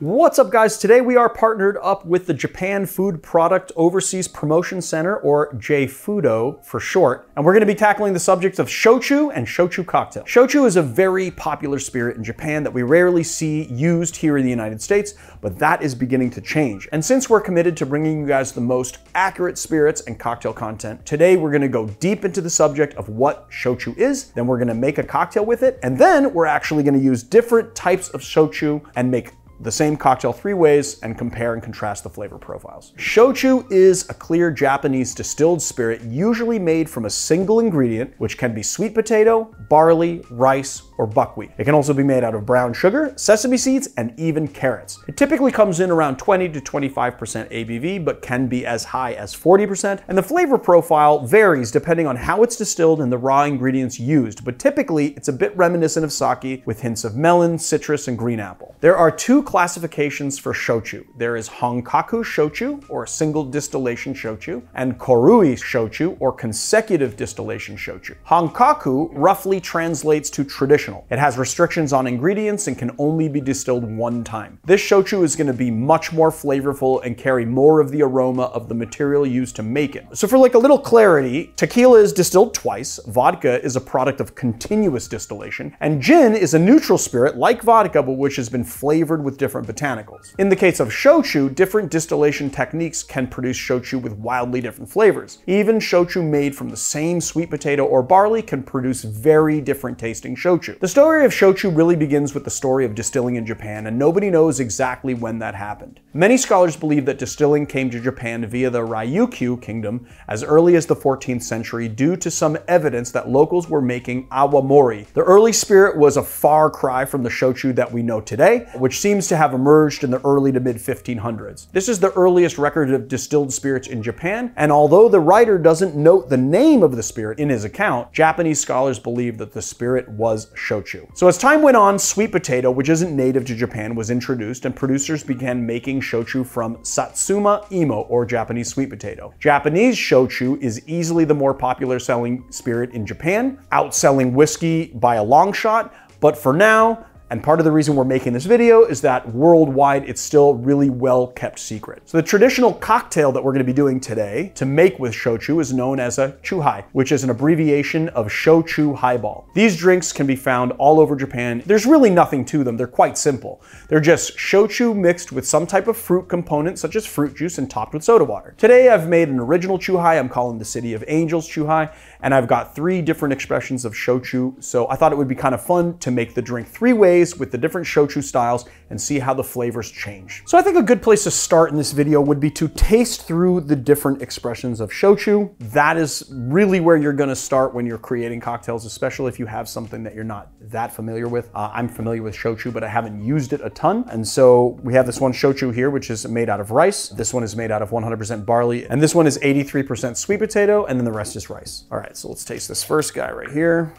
What's up guys? Today we are partnered up with the Japan Food Product Overseas Promotion Center, or JFOODO for short, and we're going to be tackling the subject of shochu and shochu cocktail. Shochu is a very popular spirit in Japan that we rarely see used here in the United States, but that is beginning to change. And since we're committed to bringing you guys the most accurate spirits and cocktail content, today we're going to go deep into the subject of what shochu is, then we're going to make a cocktail with it, and then we're actually going to use different types of shochu and make the same cocktail three ways and compare and contrast the flavor profiles. Shochu is a clear Japanese distilled spirit usually made from a single ingredient, which can be sweet potato, barley, rice, or buckwheat. It can also be made out of brown sugar, sesame seeds, and even carrots. It typically comes in around 20 to 25% ABV, but can be as high as 40%, and the flavor profile varies depending on how it's distilled and the raw ingredients used, but typically it's a bit reminiscent of sake with hints of melon, citrus, and green apple. There are two classifications for shochu. There is Honkaku shochu, or single distillation shochu, and Korui shochu, or consecutive distillation shochu. Honkaku roughly translates to traditional. It has restrictions on ingredients and can only be distilled one time. This shochu is going to be much more flavorful and carry more of the aroma of the material used to make it. So for like a little clarity, tequila is distilled twice, vodka is a product of continuous distillation, and gin is a neutral spirit like vodka but which has been flavored with different botanicals. In the case of shochu, different distillation techniques can produce shochu with wildly different flavors. Even shochu made from the same sweet potato or barley can produce very different tasting shochu. The story of shochu really begins with the story of distilling in Japan, and nobody knows exactly when that happened. Many scholars believe that distilling came to Japan via the Ryukyu kingdom as early as the 14th century due to some evidence that locals were making awamori. The early spirit was a far cry from the shochu that we know today, which seems to have emerged in the early to mid 1500s. This is the earliest record of distilled spirits in Japan, and although the writer doesn't note the name of the spirit in his account, Japanese scholars believe that the spirit was shochu. So as time went on, sweet potato, which isn't native to Japan, was introduced, and producers began making shochu from Satsuma imo, or Japanese sweet potato. Japanese shochu is easily the more popular selling spirit in Japan, outselling whiskey by a long shot, but for now, and part of the reason we're making this video is that worldwide, it's still really well kept secret. So the traditional cocktail that we're gonna be doing today to make with shochu is known as a chuhai, which is an abbreviation of shochu highball. These drinks can be found all over Japan. There's really nothing to them. They're quite simple. They're just shochu mixed with some type of fruit component, such as fruit juice and topped with soda water. Today, I've made an original chuhai. I'm calling the City of Angels chuhai, and I've got three different expressions of shochu. So I thought it would be kind of fun to make the drink three ways with the different shochu styles and see how the flavors change. So I think a good place to start in this video would be to taste through the different expressions of shochu. That is really where you're gonna start when you're creating cocktails, especially if you have something that you're not that familiar with. Uh, I'm familiar with shochu, but I haven't used it a ton. And so we have this one shochu here, which is made out of rice. This one is made out of 100% barley. And this one is 83% sweet potato, and then the rest is rice. All right, so let's taste this first guy right here.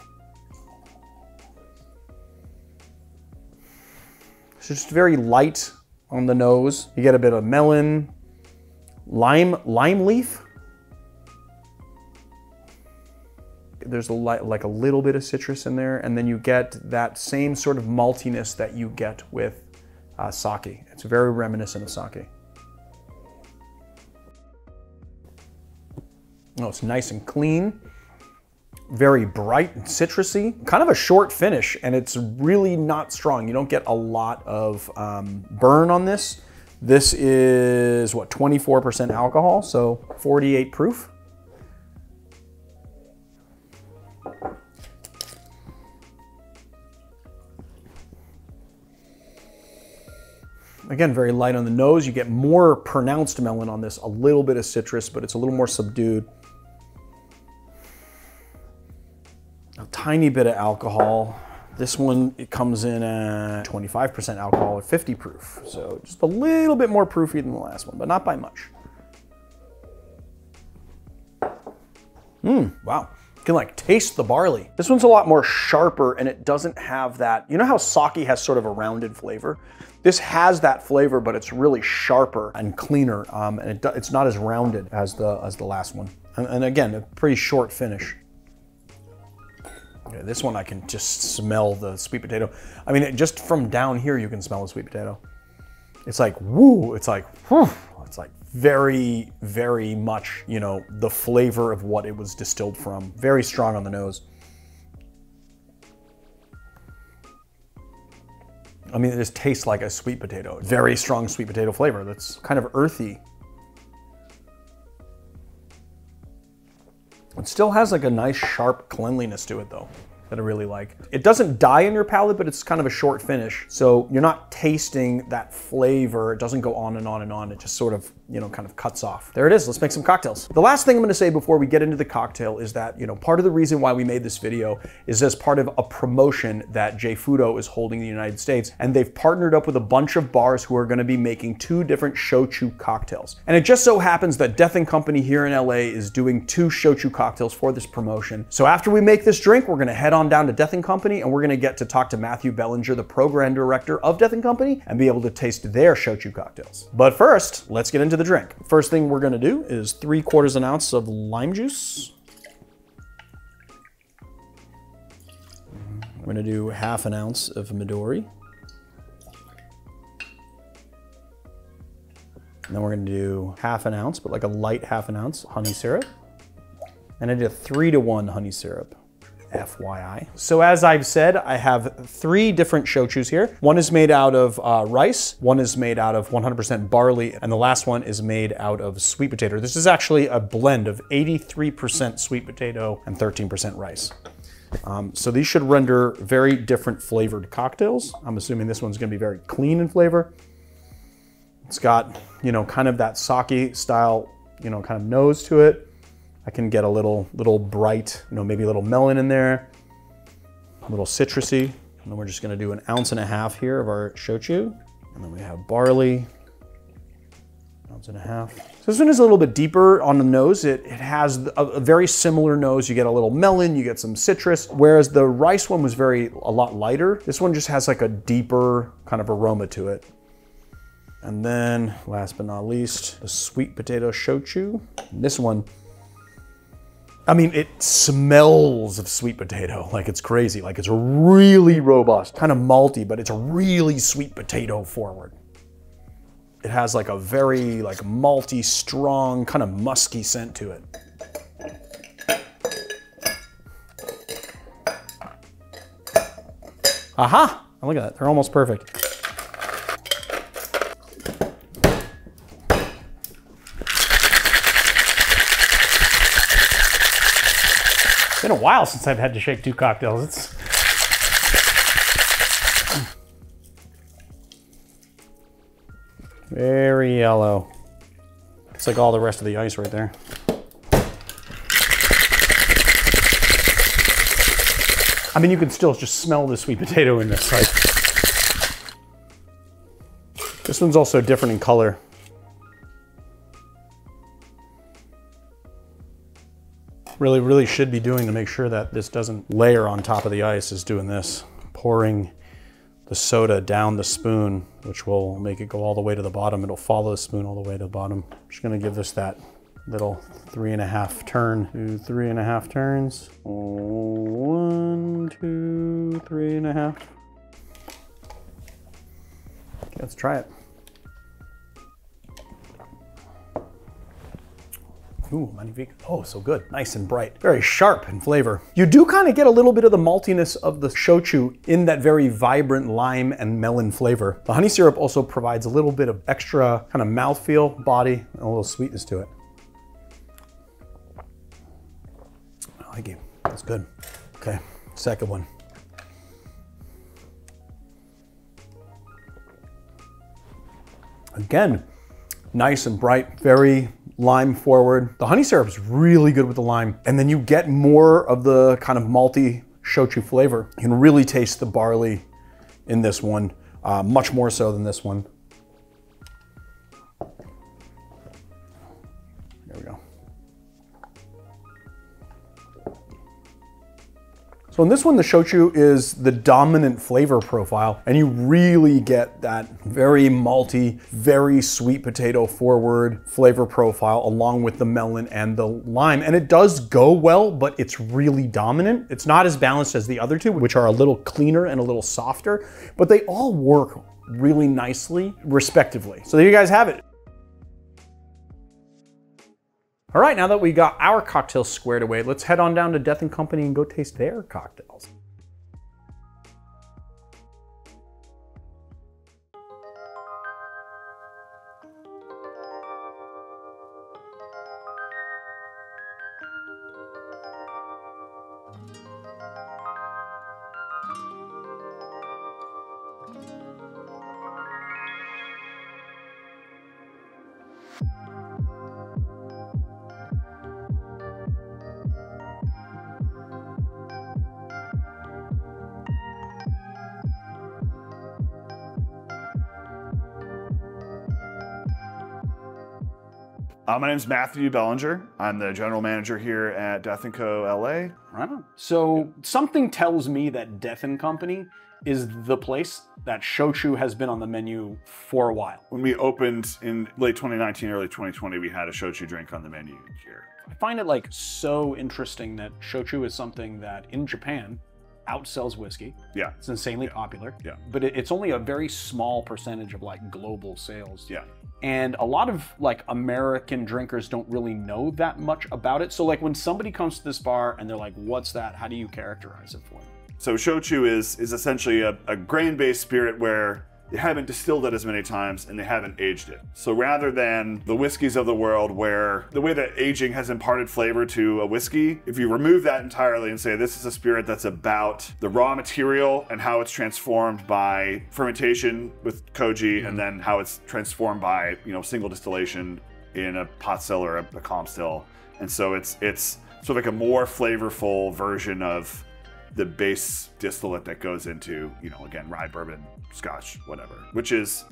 It's just very light on the nose. You get a bit of melon, lime, lime leaf. There's a like a little bit of citrus in there, and then you get that same sort of maltiness that you get with uh, sake. It's very reminiscent of sake. Oh, it's nice and clean very bright and citrusy. Kind of a short finish and it's really not strong. You don't get a lot of um, burn on this. This is what, 24% alcohol, so 48 proof. Again, very light on the nose. You get more pronounced melon on this, a little bit of citrus, but it's a little more subdued. A tiny bit of alcohol. This one, it comes in at 25% alcohol or 50 proof. So just a little bit more proofy than the last one, but not by much. Mmm, wow. You can like taste the barley. This one's a lot more sharper and it doesn't have that, you know how sake has sort of a rounded flavor? This has that flavor, but it's really sharper and cleaner. Um, and it, it's not as rounded as the, as the last one. And, and again, a pretty short finish. This one I can just smell the sweet potato. I mean, just from down here, you can smell the sweet potato. It's like, woo, it's like, whew. It's like very, very much, you know, the flavor of what it was distilled from. Very strong on the nose. I mean, it just tastes like a sweet potato. Very strong sweet potato flavor that's kind of earthy. It still has like a nice sharp cleanliness to it though that I really like. It doesn't die in your palate, but it's kind of a short finish. So you're not tasting that flavor. It doesn't go on and on and on. It just sort of, you know, kind of cuts off. There it is. Let's make some cocktails. The last thing I'm gonna say before we get into the cocktail is that, you know, part of the reason why we made this video is as part of a promotion that JFOODO is holding in the United States. And they've partnered up with a bunch of bars who are gonna be making two different shochu cocktails. And it just so happens that Death and Company here in LA is doing two shochu cocktails for this promotion. So after we make this drink, we're gonna head on on down to Death & Company and we're gonna get to talk to Matthew Belanger, the program director of Death & Company, and be able to taste their shochu cocktails. But first, let's get into the drink. First thing we're gonna do is three quarters an ounce of lime juice. We're gonna do half an ounce of Midori. And then we're gonna do half an ounce, but like a light half an ounce honey syrup. And I did a three to one honey syrup. FYI. So as I've said, I have three different shochus here. One is made out of uh, rice, one is made out of 100% barley, and the last one is made out of sweet potato. This is actually a blend of 83% sweet potato and 13% rice. Um, so these should render very different flavored cocktails. I'm assuming this one's gonna be very clean in flavor. It's got, you know, kind of that sake style, you know, kind of nose to it. I can get a little, little bright, you know, maybe a little melon in there, a little citrusy. And then we're just gonna do an ounce and a half here of our shochu. And then we have barley, ounce and a half. So this one is a little bit deeper on the nose. It, it has a, a, very similar nose. You get a little melon, you get some citrus, whereas the rice one was very, a lot lighter. This one just has like a deeper kind of aroma to it. And then last but not least, the sweet potato shochu. And this one I mean, it smells of sweet potato like it's crazy. Like it's really robust, kind of malty, but it's really sweet potato forward. It has like a very like malty, strong, kind of musky scent to it. Aha! Oh, look at that, they're almost perfect. Been a while since I've had to shake two cocktails. It's very yellow. It's like all the rest of the ice right there. I mean, you can still just smell the sweet potato in this. Like, this one's also different in color. Really, really should be doing to make sure that this doesn't layer on top of the ice is doing this. Pouring the soda down the spoon, which will make it go all the way to the bottom. It'll follow the spoon all the way to the bottom. I'm just gonna give this that little three and a half turn, two, three and a half turns. One, two, three and a half. Okay, let's try it. Ooh, magnifique. Oh, so good. Nice and bright. Very sharp in flavor. You do kind of get a little bit of the maltiness of the shochu in that very vibrant lime and melon flavor. The honey syrup also provides a little bit of extra kind of mouthfeel, body, and a little sweetness to it. I like you. That's good. Okay, second one. Again, nice and bright, very lime forward. The honey syrup is really good with the lime. And then you get more of the kind of malty shochu flavor. You can really taste the barley in this one, uh, much more so than this one. So in this one, the shochu is the dominant flavor profile, and you really get that very malty, very sweet potato forward flavor profile along with the melon and the lime. And it does go well, but it's really dominant. It's not as balanced as the other two, which are a little cleaner and a little softer, but they all work really nicely, respectively. So there you guys have it. All right, now that we got our cocktails squared away, let's head on down to Death and Company and go taste their cocktails. Uh, my name is Matthew Belanger. I'm the general manager here at Death & Co. LA. Right on. So something tells me that Death Company is the place that shochu has been on the menu for a while. When we opened in late 2019, early 2020, we had a shochu drink on the menu here. I find it like so interesting that shochu is something that in Japan outsells whiskey. Yeah. It's insanely popular. Yeah. But it, it's only a very small percentage of like global sales. Yeah. And a lot of like American drinkers don't really know that much about it. So like when somebody comes to this bar and they're like, "What's that?" How do you characterize it for them? So shochu is is essentially a, a grain-based spirit where they haven't distilled it as many times and they haven't aged it. So rather than the whiskeys of the world where the way that aging has imparted flavor to a whiskey, if you remove that entirely and say this is a spirit that's about the raw material and how it's transformed by fermentation with koji and mm-hmm. then how it's transformed by, you know, single distillation in a pot still or a, a column still. And so it's it's sort of like a more flavorful version of the base distillate that goes into, you know, again, rye, bourbon, scotch, whatever, which is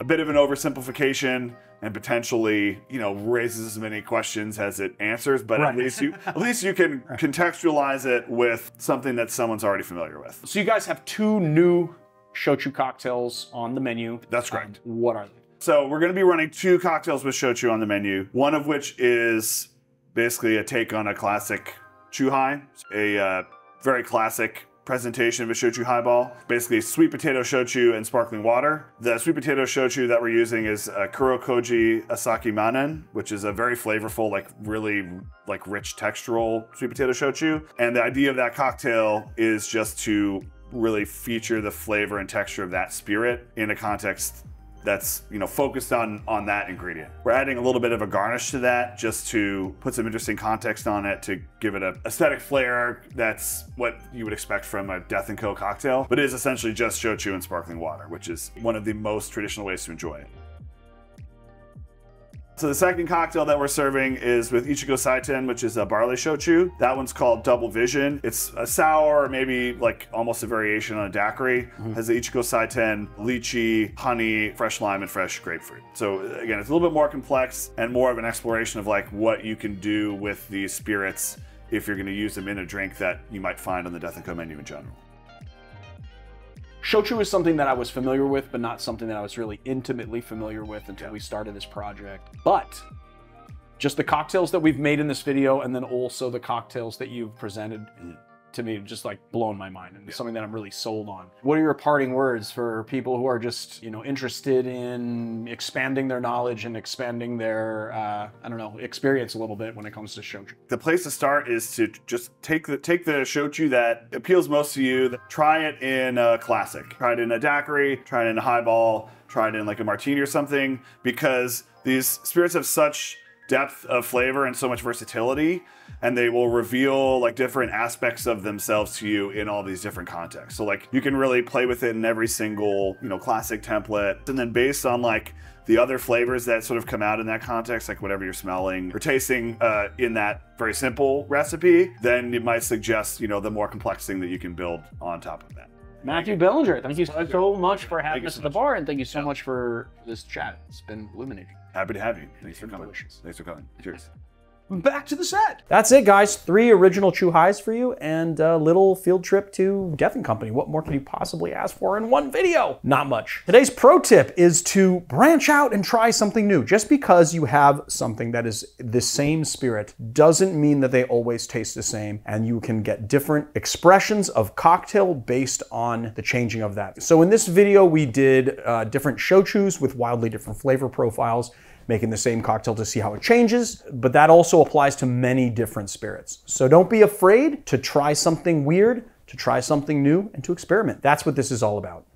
a bit of an oversimplification and potentially, you know, raises as many questions as it answers, but Right. at least you at least you can contextualize it with something that someone's already familiar with. So you guys have two new shochu cocktails on the menu. That's correct. Um, what are they? So we're going to be running two cocktails with shochu on the menu. One of which is basically a take on a classic chuhai, a uh, very classic presentation of a shochu highball. Basically, sweet potato shochu and sparkling water. The sweet potato shochu that we're using is uh, Kurokoji Asahi Mannen, which is a very flavorful, like really like rich textural sweet potato shochu. And the idea of that cocktail is just to really feature the flavor and texture of that spirit in a context that's you know focused on on that ingredient. We're adding a little bit of a garnish to that just to put some interesting context on it to give it a aesthetic flair that's what you would expect from a Death and Co cocktail, but it is essentially just shochu and sparkling water, which is one of the most traditional ways to enjoy it. So the second cocktail that we're serving is with Iichiko Saiten, which is a barley shochu. That one's called Double Vision. It's a sour, maybe like almost a variation on a daiquiri. Mm-hmm. Has the Iichiko Saiten, lychee, honey, fresh lime, and fresh grapefruit. So again, it's a little bit more complex and more of an exploration of like what you can do with these spirits if you're going to use them in a drink that you might find on the Death and Co menu in general. Shochu is something that I was familiar with, but not something that I was really intimately familiar with until we started this project. But just the cocktails that we've made in this video, and then also the cocktails that you've presented mm. To me, just like blown my mind, and it's something that I'm really sold on. What are your parting words for people who are just, you know, interested in expanding their knowledge and expanding their, uh, I don't know, experience a little bit when it comes to shochu? the place to start is to just take the take the shochu that appeals most to you. Try it in a classic. Try it in a daiquiri. Try it in a highball. Try it in like a martini or something. Because these spirits have such depth of flavor and so much versatility, and they will reveal like different aspects of themselves to you in all these different contexts. So like you can really play with it in every single you know classic template, and then based on like the other flavors that sort of come out in that context, like whatever you're smelling or tasting uh, in that very simple recipe, then it might suggest, you know, the more complex thing that you can build on top of that. Matthew Belanger, thank you so much for having us so at the bar, and thank you so much for this chat. It's been illuminating. Happy to have you. Thanks for coming. Thanks for coming. Cheers. Back to the set. That's it, guys. Three original chuhais for you and a little field trip to Death Company. What more could you possibly ask for in one video? Not much. Today's pro tip is to branch out and try something new. Just because you have something that is the same spirit doesn't mean that they always taste the same, and you can get different expressions of cocktail based on the changing of that. So in this video, we did uh, different shochus with wildly different flavor profiles making the same cocktail to see how it changes, but that also applies to many different spirits. So don't be afraid to try something weird, to try something new, and to experiment. That's what this is all about.